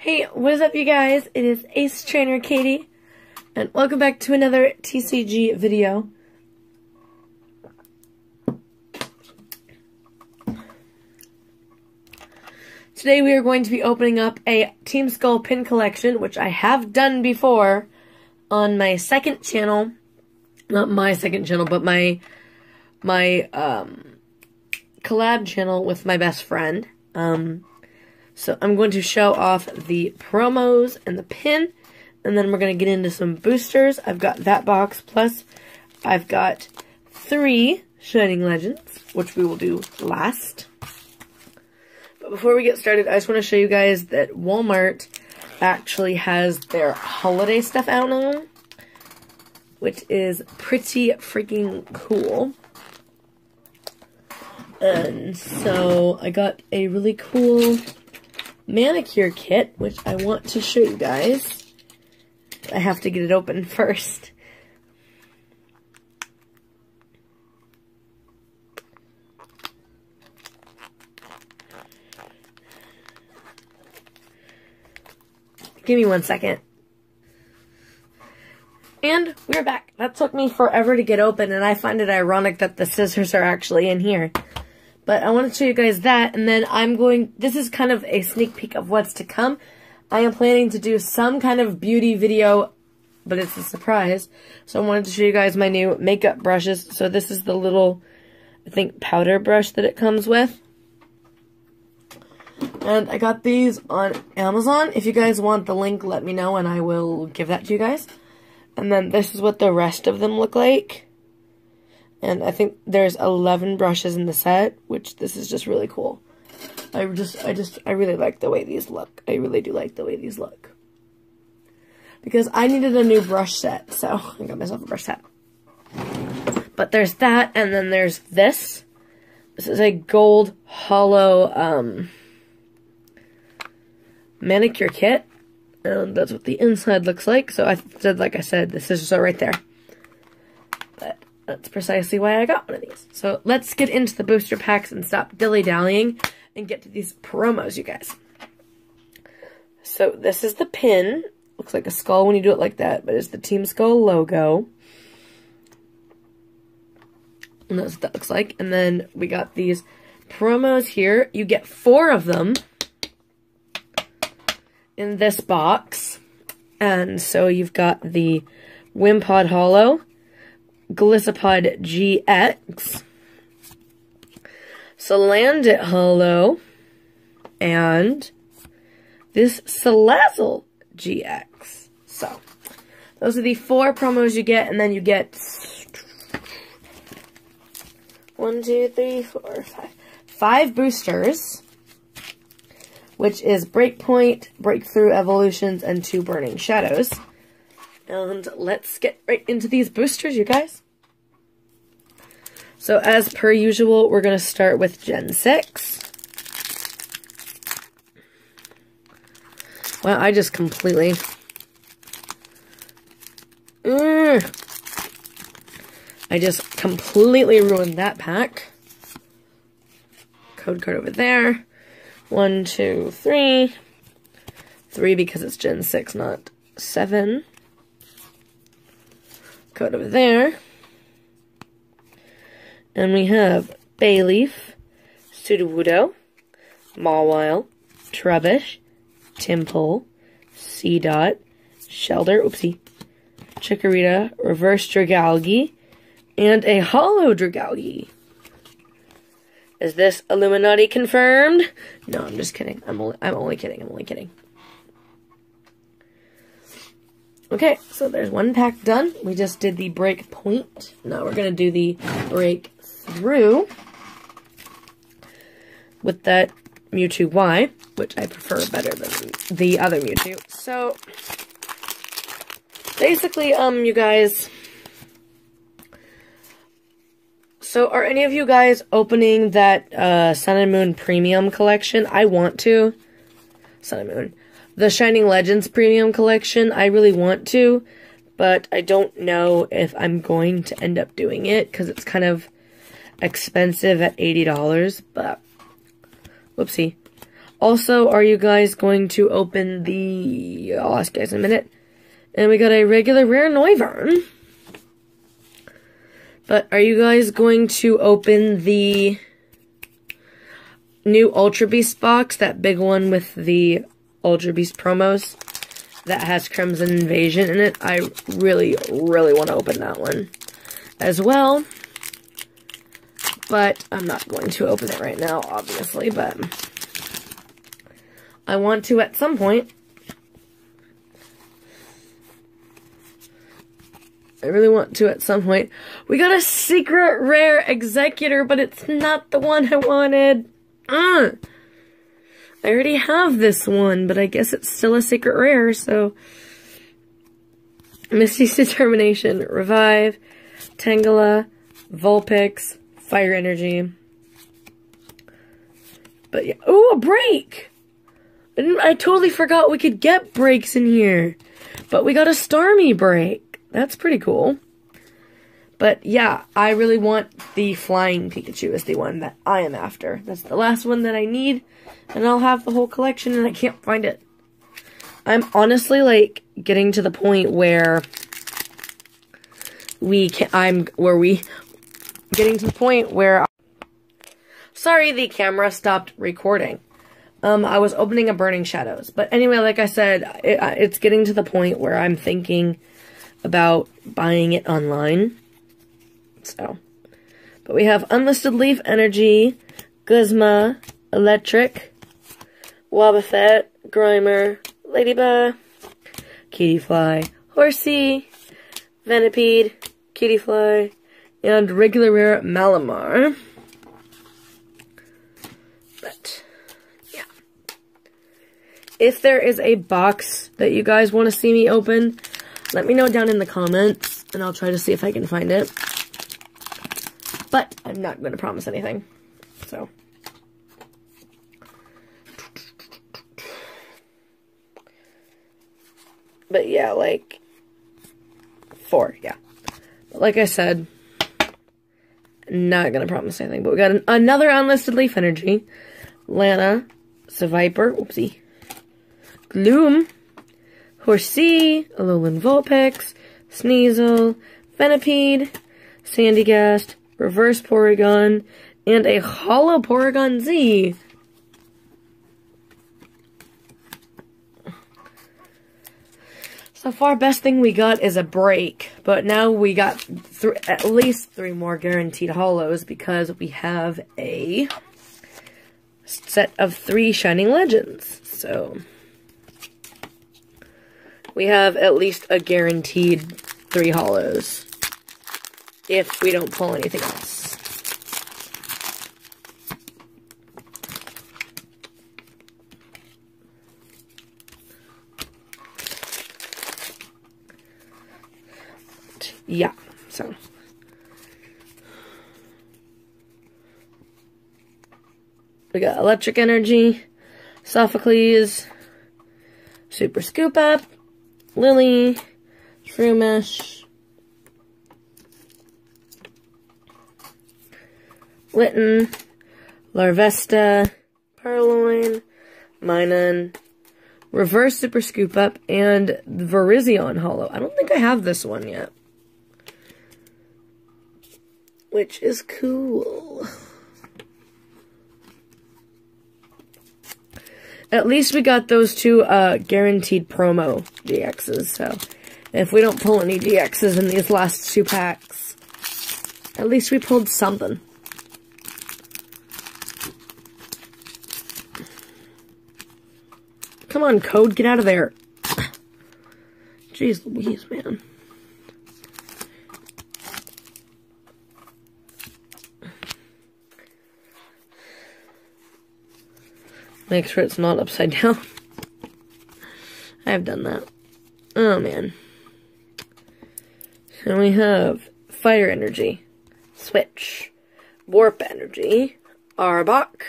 Hey, what is up you guys? It is Ace Trainer Katie, and welcome back to another TCG video. Today we are going to be opening up a Team Skull pin collection, which I have done before on my second channel. Not my second channel, but my my um, collab channel with my best friend. Um, so I'm going to show off the promos and the pin, and then we're going to get into some boosters. I've got that box, plus I've got three Shining Legends, which we will do last. But before we get started, I just want to show you guys that Walmart actually has their holiday stuff out now, which is pretty freaking cool. And so I got a really cool manicure kit, which I want to show you guys. I have to get it open first. Give me one second. And we're back. That took me forever to get open, and I find it ironic that the scissors are actually in here. But I want to show you guys that, and then I'm going, this is kind of a sneak peek of what's to come. I am planning to do some kind of beauty video, but it's a surprise. So I wanted to show you guys my new makeup brushes. So this is the little, I think, powder brush that it comes with. And I got these on Amazon. If you guys want the link, let me know and I will give that to you guys. And then this is what the rest of them look like. And I think there's 11 brushes in the set, which this is just really cool. I just, I just, I really like the way these look. I really do like the way these look. Because I needed a new brush set, so I got myself a brush set. But there's that, and then there's this. This is a gold hollow um, manicure kit. And that's what the inside looks like. So I said, like I said, the scissors are right there. That's precisely why I got one of these. So let's get into the booster packs and stop dilly-dallying and get to these promos, you guys. So this is the pin. Looks like a skull when you do it like that, but it's the Team Skull logo. And that's what that looks like. And then we got these promos here. You get four of them in this box. And so you've got the Wimpod Hollow, Golisopod GX, Salandit Hollow, and this Salazzle GX. So, those are the four promos you get, and then you get one, two, three, four, five, five boosters which is Breakpoint, Breakthrough Evolutions, and two Burning Shadows. And let's get right into these boosters, you guys. So as per usual, we're going to start with Gen 6. Well, I just completely... Mm, I just completely ruined that pack. Code card over there. One, two, three. Three because it's Gen 6, not 7. Code over there. And we have Bayleef, Sudowoodo, Mawile, Trubbish, Tympole, Seedot, Shellder, oopsie, Chikorita, Reverse Dragalge, and a Hollow Dragalge. Is this Illuminati confirmed? No, I'm just kidding. I'm only, I'm only kidding. I'm only kidding. Okay, so there's one pack done. We just did the break point. Now we're going to do the break through with that Mewtwo Y, which I prefer better than the other Mewtwo. So, basically, um, you guys so are any of you guys opening that uh, Sun and Moon Premium Collection? I want to. Sun and Moon. The Shining Legends Premium Collection, I really want to, but I don't know if I'm going to end up doing it because it's kind of expensive at $80, but whoopsie. Also, are you guys going to open the... I'll ask you guys in a minute. And we got a regular rare Noivern. But are you guys going to open the new Ultra Beast box? That big one with the Ultra Beast promos that has Crimson Invasion in it. I really, really want to open that one as well. But I'm not going to open it right now, obviously, but... I want to at some point. I really want to at some point. We got a secret rare Exeggutor, but it's not the one I wanted. Uh, I already have this one, but I guess it's still a secret rare, so... Misty's Determination, Revive, Tangela, Vulpix, Fire Energy. But yeah, oh, a break! I totally forgot we could get breaks in here. But we got a Starmie break. That's pretty cool. But yeah, I really want the Flying Pikachu is the one that I am after. That's the last one that I need. And I'll have the whole collection and I can't find it. I'm honestly like getting to the point where we can I'm where we getting to the point where I sorry the camera stopped recording um, I was opening a Burning Shadows. But anyway, like I said, it, it's getting to the point where I'm thinking about buying it online. So, but we have Unlisted Leaf Energy, Guzma, Electric, Wobbuffet, Grimer, Ladybug, Cutiefly, Horsea, Venipede, Cutiefly, and regular rare Malamar. But yeah. if there is a box that you guys want to see me open, let me know down in the comments, and I'll try to see if I can find it. But I'm not going to promise anything, so. But yeah, like, four, yeah. But like I said, not going to promise anything. But we got an, another unlisted leaf energy. Lana, Seviper, oopsie, Gloom, Horsea, Alolan Vulpix, Sneasel, Venipede, Sandygast, Reverse Porygon, and a Hollow Porygon Z. So far, best thing we got is a break, but now we got at least three more guaranteed holos because we have a set of three Shining Legends. So, we have at least a guaranteed three holos if we don't pull anything else. Yeah, so. We got Electric Energy, Sophocles, Super Scoop Up, Lily, Shroomish, Litten, Larvesta, Purrloin, Minun, Reverse Super Scoop Up, and Virizion Hollow. I don't think I have this one yet. Which is cool. At least we got those two uh, guaranteed promo GXs, so if we don't pull any GXs in these last two packs, at least we pulled something. Come on, code, get out of there. Jeez Louise, man. Make sure it's not upside down. I have done that. Oh, man. And we have Fire Energy, Switch, Warp Energy, Arbok,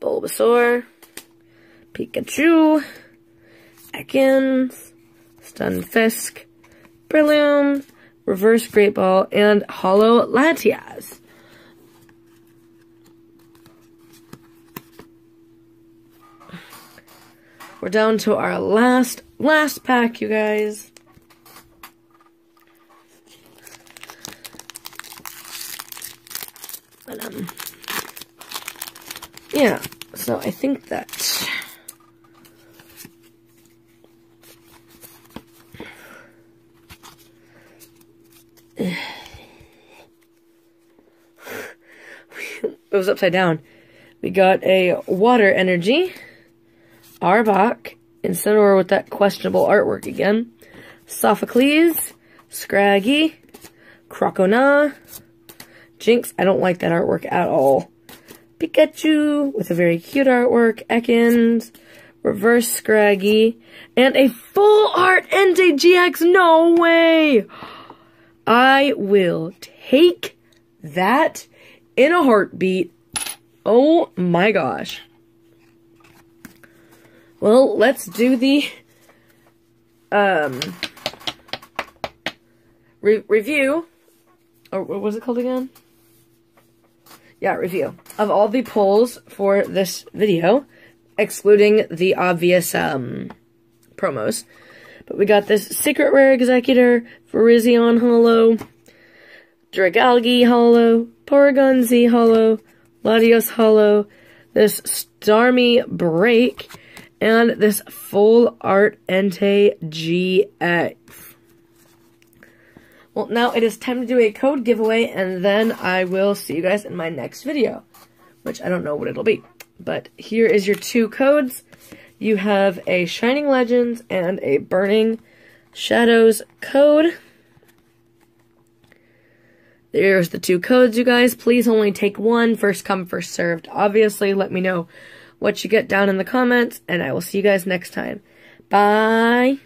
Bulbasaur, Pikachu, Ekans, Stunfisk, Breloom, Reverse Great Ball, and Holo Latias. We're down to our last, last pack, you guys. But, um, yeah, so I think that it was upside down. We got a water energy, Arbok, Incineroar with that questionable artwork again, Sophocles, Scraggy, Croconaw, Jynx, I don't like that artwork at all. Pikachu with a very cute artwork, Ekans, Reverse Scraggy, and a full art Entei GX, no way! I will take that in a heartbeat. Oh my gosh. Well, let's do the um re review. Or what was it called again? Yeah, review of all the pulls for this video, excluding the obvious um promos. But we got this Secret Rare Exeggutor, Virizion Holo, Dragalge Holo, Porygon-Z Hollow, Latios Hollow, this Starmie Break, and this Full Art Entei GX. Well, now it is time to do a code giveaway, and then I will see you guys in my next video, which I don't know what it'll be. But here is your two codes you have a Shining Legends and a Burning Shadows code. There's the two codes, you guys. Please only take one. First come, first served. Obviously, let me know what you get down in the comments, and I will see you guys next time. Bye.